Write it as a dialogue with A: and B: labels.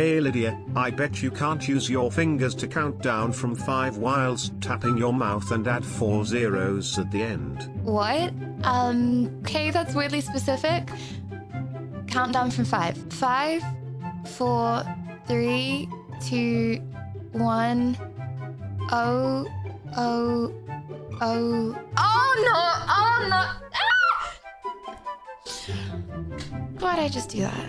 A: Hey Lydia, I bet you can't use your fingers to count down from 5 whilst tapping your mouth and add 4 zeros at the end.
B: What? Um, okay, that's weirdly specific. Countdown from five. Five, four, three, two, one. Oh, oh, oh. Oh no! Oh no! Ah! Why'd I just do that?